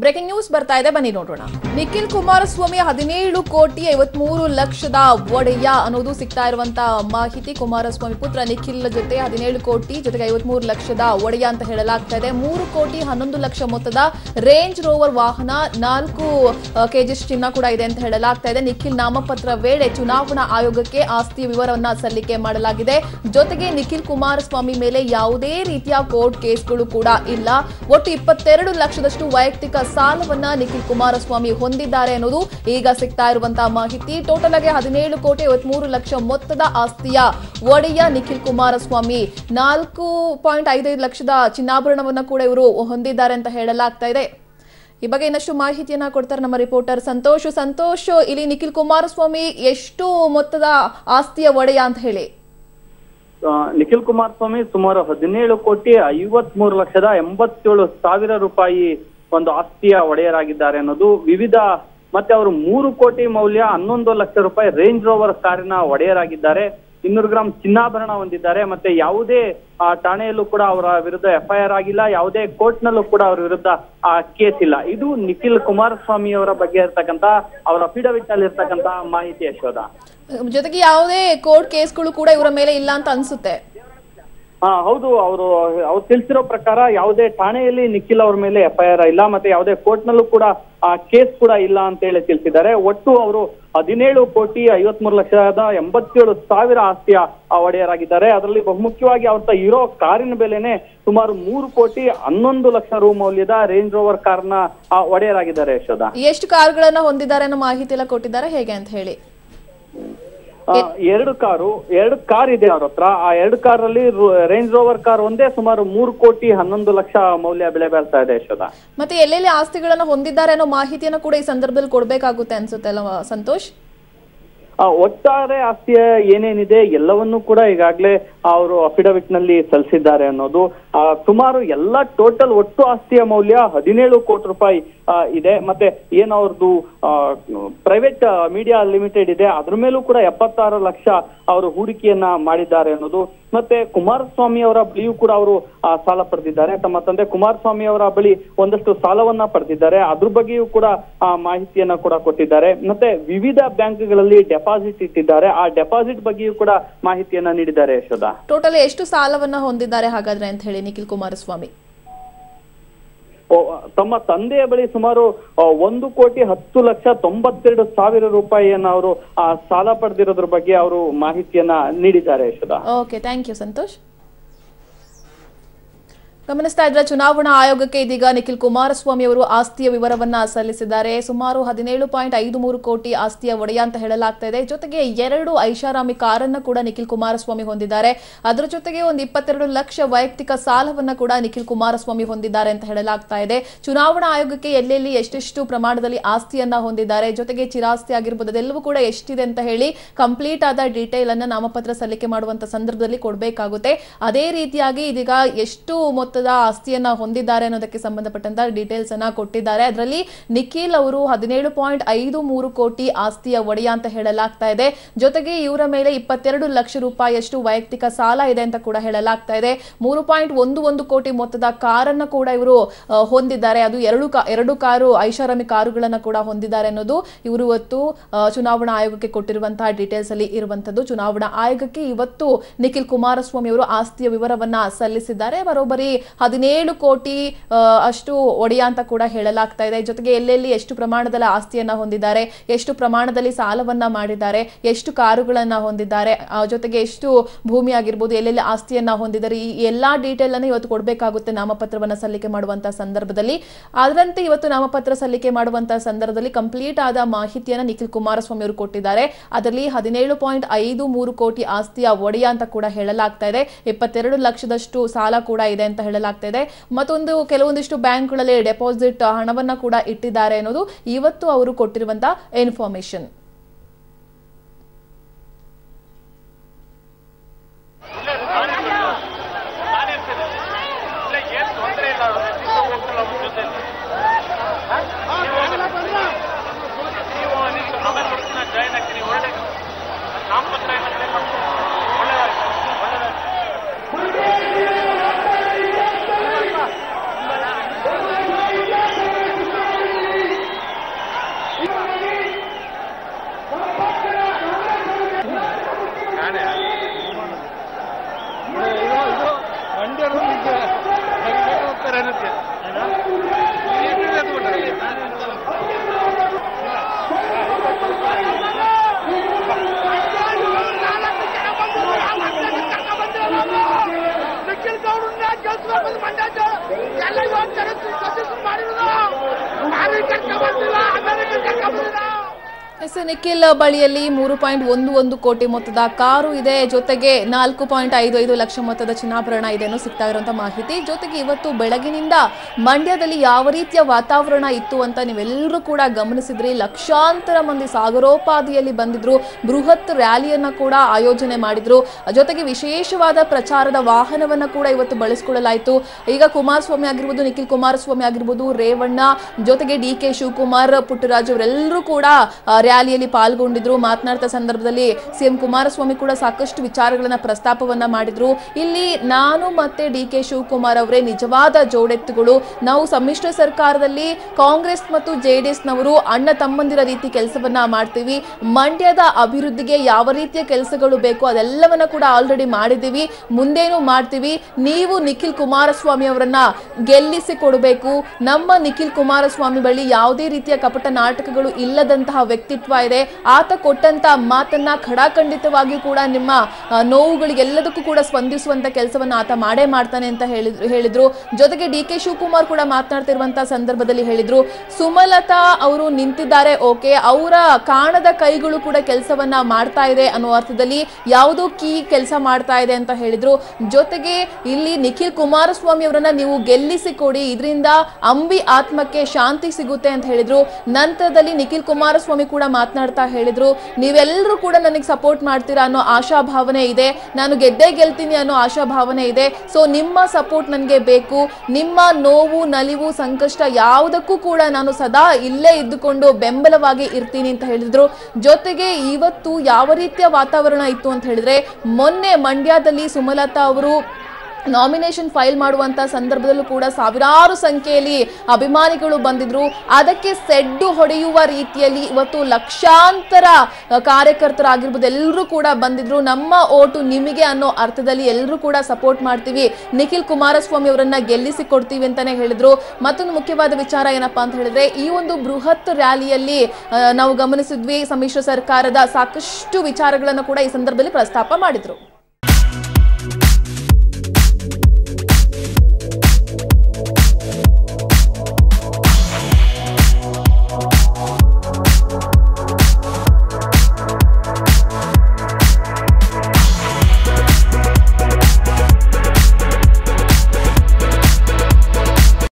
Breaking news ಬರ್ತಾ ಇದೆ. ಬನ್ನಿ ನೋಡೋಣ. ನಿಖಿಲ್ ಕುಮಾರಸ್ವಾಮಿ ಹದಿನೇಳು ಕೋಟಿ ಐವತ್ಮೂರು ಲಕ್ಷದ ಒಡೆಯ ಅನ್ನೋದು ಸಿಗ್ತಾ ಇರುವಂತ ಮಾಹಿತಿ. ಕುಮಾರಸ್ವಾಮಿ ಪುತ್ರ ನಿಖಿಲ್ ಜೊತೆ ಹದಿನೇಳು ಕೋಟಿ, ಜೊತೆಗೆ ಐವತ್ಮೂರು ಲಕ್ಷದ ಒಡೆಯ ಅಂತ ಹೇಳಲಾಗ್ತಾ ಇದೆ. ಮೂರು ಕೋಟಿ ಹನ್ನೊಂದು ಲಕ್ಷ ಮೊತ್ತದ ರೇಂಜ್ ರೋವರ್ ವಾಹನ ನಾಲ್ಕು ಕೆಜಿ ಚಿನ್ನ ಕೂಡ ಇದೆ ಅಂತ ಹೇಳಲಾಗ್ತಾ ಇದೆ. ನಿಖಿಲ್ ನಾಮಪತ್ರ ವೇಳೆ ಚುನಾವಣಾ ಆಯೋಗಕ್ಕೆ ಆಸ್ತಿ ವಿವರವನ್ನ ಸಲ್ಲಿಕೆ ಮಾಡಲಾಗಿದೆ. ಜೊತೆಗೆ ನಿಖಿಲ್ ಕುಮಾರಸ್ವಾಮಿ ಮೇಲೆ ಯಾವುದೇ ರೀತಿಯ ಕೋರ್ಟ್ ಕೇಸ್ಗಳು ಕೂಡ ಇಲ್ಲ. ಒಟ್ಟು ಇಪ್ಪತ್ತೆರಡು ಲಕ್ಷದಷ್ಟು ವೈಯಕ್ತಿಕ ಸಾಲವನ್ನ ನಿಖಿಲ್ ಕುಮಾರಸ್ವಾಮಿ ಹೊಂದಿದ್ದಾರೆ ಅನ್ನೋದು ಈಗ ಸಿಗ್ತಾ ಇರುವಂತಹ ಮಾಹಿತಿ. ಟೋಟಲ್ ಆಗಿ ಹದಿನೇಳು ಕೋಟಿ ಐವತ್ಮೂರು ಲಕ್ಷ ಮೊತ್ತದ ಆಸ್ತಿಯ ಒಡೆಯ ನಿಖಿಲ್ ಕುಮಾರಸ್ವಾಮಿ. ನಾಲ್ಕು ಪಾಯಿಂಟ್ ಐದೈದು ಲಕ್ಷದ ಚಿನ್ನಾಭರಣವನ್ನ ಕೂಡ ಇವರು ಹೊಂದಿದ್ದಾರೆ ಅಂತ ಹೇಳಲಾಗ್ತಾ ಇದೆ. ಈ ಬಗ್ಗೆ ಇನ್ನಷ್ಟು ಮಾಹಿತಿಯನ್ನ ಕೊಡ್ತಾರೆ ನಮ್ಮ ರಿಪೋರ್ಟರ್ ಸಂತೋಷ್. ಸಂತೋಷ್, ಇಲ್ಲಿ ನಿಖಿಲ್ ಕುಮಾರಸ್ವಾಮಿ ಎಷ್ಟು ಮೊತ್ತದ ಆಸ್ತಿಯ ಒಡೆಯ ಅಂತ ಹೇಳಿ. ನಿಖಿಲ್ ಕುಮಾರಸ್ವಾಮಿ ಸುಮಾರು ಹದಿನೇಳು ಕೋಟಿ ಐವತ್ ಮೂರು ಲಕ್ಷದ ಎಂಬತ್ತೇಳು ಸಾವಿರ ರೂಪಾಯಿ ಒಂದು ಆಸ್ತಿಯ ಒಡೆಯರಾಗಿದ್ದಾರೆ ಅನ್ನೋದು ವಿವಿಧ, ಮತ್ತೆ ಅವರು ಮೂರು ಕೋಟಿ ಮೌಲ್ಯ ಹನ್ನೊಂದು ಲಕ್ಷ ರೂಪಾಯಿ ರೇಂಜ್ ರೋವರ್ ಕಾರಿನ ಒಡೆಯರಾಗಿದ್ದಾರೆ. ಇನ್ನೂರು ಗ್ರಾಂ ಚಿನ್ನಾಭರಣ ಹೊಂದಿದ್ದಾರೆ. ಮತ್ತೆ ಯಾವುದೇ, ಆ, ಠಾಣೆಯಲ್ಲೂ ಕೂಡ ಅವರ ವಿರುದ್ಧ ಎಫ್ಐಆರ್ ಆಗಿಲ್ಲ. ಯಾವುದೇ ಕೋರ್ಟ್ ನಲ್ಲೂ ಕೂಡ ಅವರ ವಿರುದ್ಧ, ಆ, ಕೇಸ್ ಇಲ್ಲ. ಇದು ನಿಖಿಲ್ ಕುಮಾರಸ್ವಾಮಿ ಅವರ ಬಗ್ಗೆ ಇರ್ತಕ್ಕಂತ ಅವರ ಅಫಿಡವಿಟ್ನಲ್ಲಿ ಇರ್ತಕ್ಕಂತ ಮಾಹಿತಿ, ಯಶೋಧ. ಜೊತೆಗೆ ಯಾವುದೇ ಕೋರ್ಟ್ ಕೇಸ್ಗಳು ಕೂಡ ಇವರ ಮೇಲೆ ಇಲ್ಲ ಅಂತ ಅನ್ಸುತ್ತೆ. ಹಾ ಹೌದು, ಅವರು, ಅವ್ರು ತಿಳಿಸಿರೋ ಪ್ರಕಾರ ಯಾವುದೇ ಠಾಣೆಯಲ್ಲಿ ನಿಖಿಲ್ ಅವ್ರ ಮೇಲೆ ಎಫ್ಐಆರ್ ಇಲ್ಲ, ಮತ್ತೆ ಯಾವುದೇ ಕೋರ್ಟ್ ನಲ್ಲೂ ಕೂಡ ಆ ಕೇಸ್ ಕೂಡ ಇಲ್ಲ ಅಂತ ಹೇಳಿ ತಿಳಿಸಿದ್ದಾರೆ. ಒಟ್ಟು ಅವರು ಹದಿನೇಳು ಕೋಟಿ ಐವತ್ಮೂರು ಲಕ್ಷದ ಎಂಬತ್ತೇಳು ಸಾವಿರ ಆಸ್ತಿಯ ಒಡೆಯರಾಗಿದ್ದಾರೆ ಅದರಲ್ಲಿ ಬಹುಮುಖ್ಯವಾಗಿ ಅವ್ರ ಇರೋ ಕಾರಿನ ಬೆಲೆನೆ ಸುಮಾರು ಮೂರು ಕೋಟಿ ಹನ್ನೊಂದು ಲಕ್ಷ ರೂ ಮೌಲ್ಯದ ರೇಂಜ್ ರೋವರ್ ಕಾರ್ನ ಒಡೆಯರಾಗಿದ್ದಾರೆ ಯಶೋಧ. ಎಷ್ಟು ಕಾರ್ಗಳನ್ನ ಹೊಂದಿದ್ದಾರೆ ಅನ್ನೋ ಮಾಹಿತಿ ಎಲ್ಲ ಕೊಟ್ಟಿದ್ದಾರೆ. ಹೇಗೆ ಅಂತ ಹೇಳಿ. ಎರಡು ಕಾರು ಎರಡು ಕಾರ್ ಇದೆ ಅವ್ರ ಹತ್ರ. ಆ ಎರಡು ಕಾರಲ್ಲಿ ರೇಂಜ್ ರೋವರ್ ಕಾರ್ ಒಂದೇ ಸುಮಾರು ಮೂರು ಕೋಟಿ ಹನ್ನೊಂದು ಲಕ್ಷ ಮೌಲ್ಯ ಬೆಲೆ ಬಾಳ್ತಾ ಇದೆ ಯಶೋಧ. ಮತ್ತೆ ಎಲ್ಲೆಲ್ಲಿ ಆಸ್ತಿಗಳನ್ನ ಹೊಂದಿದ್ದಾರೆ ಅನ್ನೋ ಮಾಹಿತಿಯನ್ನ ಕೂಡ ಈ ಸಂದರ್ಭದಲ್ಲಿ ಕೊಡ್ಬೇಕಾಗುತ್ತೆ ಅನ್ಸುತ್ತೆ ಅಲ್ಲ ಸಂತೋಷ್? ಆ, ಒಟ್ಟಾರೆ ಆಸ್ತಿಯ ಏನೇನಿದೆ ಎಲ್ಲವನ್ನೂ ಕೂಡ ಈಗಾಗಲೇ ಅವರು ಅಫಿಡವಿಟ್ನಲ್ಲಿ ಸಲ್ಲಿಸಿದ್ದಾರೆ ಅನ್ನೋದು ಸುಮಾರು ಎಲ್ಲ ಟೋಟಲ್ ಒಟ್ಟು ಆಸ್ತಿಯ ಮೌಲ್ಯ ಹದಿನೇಳು ಕೋಟಿ ರೂಪಾಯಿ ಇದೆ. ಮತ್ತೆ ಏನು ಅವ್ರದ್ದು ಪ್ರೈವೇಟ್ ಮೀಡಿಯಾ ಲಿಮಿಟೆಡ್ ಇದೆ. ಅದ್ರ ಮೇಲೂ ಕೂಡ ಎಪ್ಪತ್ತಾರು ಲಕ್ಷ ಅವರು ಹೂಡಿಕೆಯನ್ನ ಮಾಡಿದ್ದಾರೆ ಅನ್ನೋದು. ಮತ್ತೆ ಕುಮಾರಸ್ವಾಮಿ ಅವರ ಬಳಿಯೂ ಕೂಡ ಅವರು ಸಾಲ ಪಡೆದಿದ್ದಾರೆ. ತಮ್ಮ ತಂದೆ ಕುಮಾರಸ್ವಾಮಿ ಅವರ ಬಳಿ ಒಂದಷ್ಟು ಸಾಲವನ್ನ ಪಡೆದಿದ್ದಾರೆ. ಅದ್ರ ಬಗ್ಗೆಯೂ ಕೂಡ ಮಾಹಿತಿಯನ್ನ ಕೂಡ ಕೊಟ್ಟಿದ್ದಾರೆ. ಮತ್ತೆ ವಿವಿಧ ಬ್ಯಾಂಕ್ಗಳಲ್ಲಿ ಡೆಪಾಸಿಟ್ ಇಟ್ಟಿದ್ದಾರೆ. ಆ ಡೆಪಾಸಿಟ್ ಬಗ್ಗೆಯೂ ಕೂಡ ಮಾಹಿತಿಯನ್ನ ನೀಡಿದ್ದಾರೆ ಯಶೋಧ. ಟೋಟಲ್ ಎಷ್ಟು ಸಾಲವನ್ನ ಹೊಂದಿದ್ದಾರೆ ಹಾಗಾದ್ರೆ ಅಂತ ಹೇಳಿ ನಿಖಿಲ್ ಕುಮಾರಸ್ವಾಮಿ. ಓ, ತಮ್ಮ ತಂದೆಯ ಬಳಿ ಸುಮಾರು ಒಂದು ಕೋಟಿ ಹತ್ತು ಲಕ್ಷ ತೊಂಬತ್ತೆರಡು ಸಾವಿರ ರೂಪಾಯಿಯನ್ನ ಅವರು ಸಾಲ ಪಡೆದಿರೋದ್ರ ಬಗ್ಗೆ ಅವರು ಮಾಹಿತಿಯನ್ನ ನೀಡಿದ್ದಾರೆ Yashoda. Okay thank you Santosh. ಗಮನಿಸ್ತಾ ಇದ್ರೆ ಚುನಾವಣಾ ಆಯೋಗಕ್ಕೆ ಇದೀಗ ನಿಖಿಲ್ ಕುಮಾರಸ್ವಾಮಿ ಅವರು ಆಸ್ತಿಯ ವಿವರವನ್ನ ಸಲ್ಲಿಸಿದ್ದಾರೆ. ಸುಮಾರು ಹದಿನೇಳು ಪಾಯಿಂಟ್ ಐದು ಮೂರು ಕೋಟಿ ಆಸ್ತಿಯ ಒಡೆಯ ಅಂತ ಹೇಳಲಾಗ್ತಾ ಇದೆ. ಜೊತೆಗೆ ಎರಡು ಐಷಾರಾಮಿ ಕಾರನ್ನ ಕೂಡ ನಿಖಿಲ್ ಕುಮಾರಸ್ವಾಮಿ ಹೊಂದಿದ್ದಾರೆ. ಅದರ ಜೊತೆಗೆ ಒಂದು ಇಪ್ಪತ್ತೆರಡು ಲಕ್ಷ ವೈಯಕ್ತಿಕ ಸಾಲವನ್ನ ಕೂಡ ನಿಖಿಲ್ ಕುಮಾರಸ್ವಾಮಿ ಹೊಂದಿದ್ದಾರೆ ಅಂತ ಹೇಳಲಾಗ್ತಾ ಇದೆ. ಚುನಾವಣಾ ಆಯೋಗಕ್ಕೆ ಎಲ್ಲೆಲ್ಲಿ ಎಷ್ಟೆಷ್ಟು ಪ್ರಮಾಣದಲ್ಲಿ ಆಸ್ತಿಯನ್ನ ಹೊಂದಿದ್ದಾರೆ, ಜೊತೆಗೆ ಚಿರಾಸ್ತಿ ಆಗಿರ್ಬೋದು, ಅದೆಲ್ಲವೂ ಕೂಡ ಎಷ್ಟಿದೆ ಅಂತ ಹೇಳಿ ಕಂಪ್ಲೀಟ್ ಆದ ಡೀಟೇಲ್ ಅನ್ನ ನಾಮಪತ್ರ ಸಲ್ಲಿಕೆ ಮಾಡುವಂತ ಸಂದರ್ಭದಲ್ಲಿ ಕೊಡಬೇಕಾಗುತ್ತೆ. ಅದೇ ರೀತಿಯಾಗಿ ಇದೀಗ ಎಷ್ಟು ಮೊತ್ತದ ಆಸ್ತಿಯನ್ನ ಹೊಂದಿದ್ದಾರೆ ಅನ್ನೋದಕ್ಕೆ ಸಂಬಂಧಪಟ್ಟಂತ ಡೀಟೇಲ್ಸ್ ಅನ್ನ ಕೊಟ್ಟಿದ್ದಾರೆ. ಅದರಲ್ಲಿ ನಿಖಿಲ್ ಅವರು ಹದಿನೇಳು ಪಾಯಿಂಟ್ ಐದು ಮೂರು ಕೋಟಿ ಆಸ್ತಿಯ ಒಡೆಯ ಅಂತ ಹೇಳಲಾಗ್ತಾ ಇದೆ. ಜೊತೆಗೆ ಇವರ ಮೇಲೆ ಇಪ್ಪತ್ತೆರಡು ಲಕ್ಷ ರೂಪಾಯಿಯಷ್ಟು ವೈಯಕ್ತಿಕ ಸಾಲ ಇದೆ ಅಂತ ಕೂಡ ಹೇಳಲಾಗ್ತಾ ಇದೆ. ಮೂರು ಪಾಯಿಂಟ್ ಒಂದು ಒಂದು ಕೋಟಿ ಮೊತ್ತದ ಕಾರನ್ನ ಕೂಡ ಇವರು ಹೊಂದಿದ್ದಾರೆ. ಅದು ಎರಡು ಎರಡು ಕಾರು, ಐಷಾರಾಮಿ ಕಾರುಗಳನ್ನ ಕೂಡ ಹೊಂದಿದ್ದಾರೆ ಅನ್ನೋದು ಇವರು ಇವತ್ತು ಚುನಾವಣಾ ಆಯೋಗಕ್ಕೆ ಕೊಟ್ಟಿರುವಂತಹ ಡೀಟೇಲ್ಸ್ ಅಲ್ಲಿ ಇರುವಂತದ್ದು ಚುನಾವಣಾ ಆಯೋಗಕ್ಕೆ ಇವತ್ತು ನಿಖಿಲ್ ಕುಮಾರಸ್ವಾಮಿ ಅವರು ಆಸ್ತಿಯ ವಿವರವನ್ನ ಸಲ್ಲಿಸಿದ್ದಾರೆ. ಬರೋಬ್ಬರಿ ಹದಿನೇಳು ಕೋಟಿ ಅಷ್ಟು ಒಡೆಯ ಅಂತ ಕೂಡ ಹೇಳಲಾಗ್ತಾ ಇದೆ. ಜೊತೆಗೆ ಎಲ್ಲೆಲ್ಲಿ ಎಷ್ಟು ಪ್ರಮಾಣದಲ್ಲಿ ಆಸ್ತಿಯನ್ನ ಹೊಂದಿದ್ದಾರೆ, ಎಷ್ಟು ಪ್ರಮಾಣದಲ್ಲಿ ಸಾಲವನ್ನ ಮಾಡಿದ್ದಾರೆ, ಎಷ್ಟು ಕಾರುಗಳನ್ನ ಹೊಂದಿದ್ದಾರೆ ಜೊತೆಗೆ ಎಷ್ಟು ಭೂಮಿ ಆಗಿರ್ಬೋದು, ಎಲ್ಲೆಲ್ಲಿ ಆಸ್ತಿಯನ್ನ ಹೊಂದಿದ್ದಾರೆ, ಈ ಎಲ್ಲಾ ಡೀಟೇಲ್ ಅನ್ನು ಇವತ್ತು ಕೊಡಬೇಕಾಗುತ್ತೆ ನಾಮಪತ್ರವನ್ನ ಸಲ್ಲಿಕೆ ಮಾಡುವಂತಹ ಸಂದರ್ಭದಲ್ಲಿ. ಅದರಂತೆ ಇವತ್ತು ನಾಮಪತ್ರ ಸಲ್ಲಿಕೆ ಮಾಡುವಂತಹ ಸಂದರ್ಭದಲ್ಲಿ ಕಂಪ್ಲೀಟ್ ಆದ ಮಾಹಿತಿಯನ್ನ ನಿಖಿಲ್ ಕುಮಾರಸ್ವಾಮಿ ಅವರು ಕೊಟ್ಟಿದ್ದಾರೆ. ಅದರಲ್ಲಿ ಹದಿನೇಳು ಪಾಯಿಂಟ್ ಐದು ಮೂರು ಕೋಟಿ ಆಸ್ತಿಯ ಒಡೆಯ ಅಂತ ಕೂಡ ಹೇಳಲಾಗ್ತಾ ಇದೆ. ಇಪ್ಪತ್ತೆರಡು ಲಕ್ಷದಷ್ಟು ಸಾಲ ಕೂಡ ಇದೆ ಅಂತ ಹೇಳಲಾಗ್ತಾ ಇದೆ ಮತ್ತೊಂದು ಕೆಲವೊಂದಿಷ್ಟು ಬ್ಯಾಂಕ್ಗಳಲ್ಲಿ ಡೆಪಾಸಿಟ್ ಹಣವನ್ನ ಕೂಡ ಇಟ್ಟಿದ್ದಾರೆ ಅನ್ನೋದು ಇವತ್ತು ಅವರು ಕೊಟ್ಟಿರುವಂತಹ ಇನ್ಫಾರ್ಮೇಶನ್ ವಿಧಾನಸಭಾ ಬಂದು ಮಂಡಾಟ ಎಲ್ಲ ಯೋಚನೆ ಮಾಡಿರೋದು ಮಾರಿ ಕರ್ಕೊಂಡ್ಬಂದಿಲ್ಲ ಅಮೆರಿಕ ಕರ್ಕೊಂಡ್ಬಂದಿಲ್ಲ ನಿಖಿಲ್ ಬಳಿಯಲ್ಲಿ ಮೂರು ಪಾಯಿಂಟ್ ಒಂದು ಒಂದು ಕೋಟಿ ಮೊತ್ತದ ಕಾರು ಇದೆ. ಜೊತೆಗೆ ನಾಲ್ಕು ಪಾಯಿಂಟ್ ಐದು ಐದು ಲಕ್ಷ ಮೊತ್ತದ ಚಿನ್ನಾಭರಣ ಇದೆ ಅನ್ನೋ ಸಿಗ್ತಾ ಇರುವಂತಹ ಮಾಹಿತಿ. ಜೊತೆಗೆ ಇವತ್ತು ಬೆಳಗಿನಿಂದ ಮಂಡ್ಯದಲ್ಲಿ ಯಾವ ರೀತಿಯ ವಾತಾವರಣ ಇತ್ತು ಅಂತ ನೀವೆಲ್ಲರೂ ಕೂಡ ಗಮನಿಸಿದ್ರಿ. ಲಕ್ಷಾಂತರ ಮಂದಿ ಸಾಗರೋಪಾದಿಯಲ್ಲಿ ಬಂದಿದ್ರು. ಬೃಹತ್ ರ್ಯಾಲಿಯನ್ನ ಕೂಡ ಆಯೋಜನೆ ಮಾಡಿದ್ರು. ಜೊತೆಗೆ ವಿಶೇಷವಾದ ಪ್ರಚಾರದ ವಾಹನವನ್ನ ಕೂಡ ಇವತ್ತು ಬಳಸಿಕೊಳ್ಳಲಾಯಿತು. ಈಗ ಕುಮಾರಸ್ವಾಮಿ ಆಗಿರ್ಬೋದು, ನಿಖಿಲ್ ಕುಮಾರಸ್ವಾಮಿ ಆಗಿರ್ಬೋದು, ರೇವಣ್ಣ, ಜೊತೆಗೆ ಡಿ ಕೆ ಶಿವಕುಮಾರ್, ಪುಟ್ಟರಾಜ್ ಅವರೆಲ್ಲರೂ ಕೂಡ ರ್ಯಾಲಿಯಲ್ಲಿ ಪಾಲ್ಗೊಂಡಿದ್ರು. ಮಾತನಾಡ್ತಾ ಸಂದರ್ಭದಲ್ಲಿ ಸಿಎಂ ಕುಮಾರಸ್ವಾಮಿ ಕೂಡ ಸಾಕಷ್ಟು ವಿಚಾರಗಳನ್ನ ಪ್ರಸ್ತಾಪವನ್ನ ಮಾಡಿದ್ರು. ಇಲ್ಲಿ ನಾನು ಮತ್ತೆ ಡಿ ಕೆ ಶಿವಕುಮಾರ್ ಅವರೇ ನಿಜವಾದ ಜೋಡೆತ್ತುಗಳು. ನಾವು ಸಮ್ಮಿಶ್ರ ಸರ್ಕಾರದಲ್ಲಿ ಕಾಂಗ್ರೆಸ್ ಮತ್ತು ಜೆಡಿಎಸ್ ನವರು ಅಣ್ಣ ತಮ್ಮಂದಿರ ರೀತಿ ಕೆಲಸವನ್ನ ಮಾಡ್ತೀವಿ. ಮಂಡ್ಯದ ಅಭಿವೃದ್ಧಿಗೆ ಯಾವ ರೀತಿಯ ಕೆಲಸಗಳು ಬೇಕು ಅದೆಲ್ಲವನ್ನ ಕೂಡ ಆಲ್ರೆಡಿ ಮಾಡಿದ್ದೀವಿ. ಮುಂದೇನು ಮಾಡ್ತೀವಿ. ನೀವು ನಿಖಿಲ್ ಕುಮಾರಸ್ವಾಮಿ ಅವರನ್ನ ಗೆಲ್ಲಿಸಿ ಕೊಡಬೇಕು. ನಮ್ಮ ನಿಖಿಲ್ ಕುಮಾರಸ್ವಾಮಿ ಬಳಿ ಯಾವುದೇ ರೀತಿಯ ಕಪಟ ನಾಟಕಗಳು ಇಲ್ಲದಂತಹ ವ್ಯಕ್ತಿತ್ವ ಇದೆ. ಆತ ಕೊಟ್ಟಂತ ಮಾತನ್ನ ಖಡಾಖಂಡಿತವಾಗಿ ಕೂಡ ನಿಮ್ಮ ನೋವುಗಳಿಗೆಲ್ಲದಕ್ಕೂ ಕೂಡ ಸ್ಪಂದಿಸುವಂತ ಕೆಲಸವನ್ನ ಆತ ಮಾಡೇ ಮಾಡ್ತಾನೆ ಅಂತ ಹೇಳಿದ್ರು ಹೇಳಿದ್ರು. ಜೊತೆಗೆ ಡಿ ಕೆ ಶಿವಕುಮಾರ್ ಕೂಡ ಮಾತನಾಡ್ತಿರುವಂತಹ ಸಂದರ್ಭದಲ್ಲಿ ಹೇಳಿದ್ರು, ಸುಮಲತಾ ಅವರು ನಿಂತಿದ್ದಾರೆ, ಓಕೆ. ಅವರ ಕಾಣದ ಕೈಗಳು ಕೂಡ ಕೆಲಸವನ್ನ ಮಾಡ್ತಾ ಇದೆ ಅನ್ನೋ ಅರ್ಥದಲ್ಲಿ ಯಾವುದೋ ಕೀ ಕೆಲಸ ಮಾಡ್ತಾ ಇದೆ ಅಂತ ಹೇಳಿದ್ರು. ಜೊತೆಗೆ ಇಲ್ಲಿ ನಿಖಿಲ್ ಕುಮಾರಸ್ವಾಮಿ ಅವರನ್ನ ನೀವು ಗೆಲ್ಲಿಸಿ ಕೊಡಿ ಇದರಿಂದ ಅಂಬಿ ಆತ್ಮಕ್ಕೆ ಶಾಂತಿ ಸಿಗುತ್ತೆ ಅಂತ ಹೇಳಿದ್ರು. ನಂತರದಲ್ಲಿ ನಿಖಿಲ್ ಕುಮಾರಸ್ವಾಮಿ ಕೂಡ ಮಾತನಾಡ್ತಾ ಹೇಳಿದ್ರು. ನೀವೆಲ್ಲರೂ ಕೂಡ ನನಗೆ ಸಪೋರ್ಟ್ ಮಾಡ್ತೀರಾ ಅನ್ನೋ ಆಶಾಭಾವನೆ ಇದೆ. ನಾನು ಗೆದ್ದೇ ಗೆಲ್ತೀನಿ ಅನ್ನೋ ಆಶಾಭಾವನೆ ಇದೆ. ಸೊ ನಿಮ್ಮ ಸಪೋರ್ಟ್ ನನಗೆ ಬೇಕು. ನಿಮ್ಮ ನೋವು, ನಲಿವು, ಸಂಕಷ್ಟ ಯಾವುದಕ್ಕೂ ಕೂಡ ನಾನು ಸದಾ ಇಲ್ಲೇ ಇದ್ದುಕೊಂಡು ಬೆಂಬಲವಾಗಿ ಇರ್ತೀನಿ ಅಂತ ಹೇಳಿದ್ರು. ಜೊತೆಗೆ ಇವತ್ತು ಯಾವ ರೀತಿಯ ವಾತಾವರಣ ಇತ್ತು ಅಂತ ಹೇಳಿದ್ರೆ, ಮೊನ್ನೆ ಮಂಡ್ಯದಲ್ಲಿ ಸುಮಲತಾ ಅವರು ನಾಮಿನೇಷನ್ ಫೈಲ್ ಮಾಡುವಂತ ಸಂದರ್ಭದಲ್ಲೂ ಕೂಡ ಸಾವಿರಾರು ಸಂಖ್ಯೆಯಲ್ಲಿ ಅಭಿಮಾನಿಗಳು ಬಂದಿದ್ರು. ಅದಕ್ಕೆ ಸೆಡ್ಡು ಹೊಡೆಯುವ ರೀತಿಯಲ್ಲಿ ಇವತ್ತು ಲಕ್ಷಾಂತರ ಕಾರ್ಯಕರ್ತರಾಗಿರ್ಬೋದು, ಎಲ್ಲರೂ ಕೂಡ ಬಂದಿದ್ರು. ನಮ್ಮ ಓಟು ನಿಮಗೆ ಅನ್ನೋ ಅರ್ಥದಲ್ಲಿ ಎಲ್ಲರೂ ಕೂಡ ಸಪೋರ್ಟ್ ಮಾಡ್ತೀವಿ. ನಿಖಿಲ್ ಕುಮಾರಸ್ವಾಮಿ ಅವರನ್ನ ಗೆಲ್ಲಿಸಿ ಕೊಡ್ತೀವಿ ಅಂತಾನೆ ಹೇಳಿದ್ರು. ಮತ್ತೊಂದು ಮುಖ್ಯವಾದ ವಿಚಾರ ಏನಪ್ಪಾ ಅಂತ ಹೇಳಿದ್ರೆ, ಈ ಒಂದು ಬೃಹತ್ ರ್ಯಾಲಿಯಲ್ಲಿ ನಾವು ಗಮನಿಸಿದ್ವಿ, ಸಮ್ಮಿಶ್ರ ಸರ್ಕಾರದ ಸಾಕಷ್ಟು ವಿಚಾರಗಳನ್ನು ಕೂಡ ಈ ಸಂದರ್ಭದಲ್ಲಿ ಪ್ರಸ್ತಾಪ ಮಾಡಿದ್ರು.